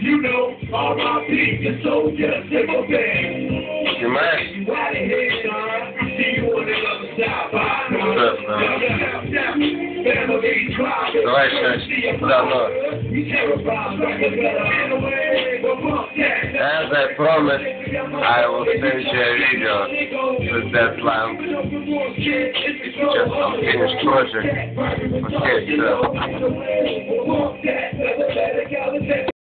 You know, R.I.P. the You you All right, church. What's as I promised, I will send you a video with that lamp. Just some finished project. 金条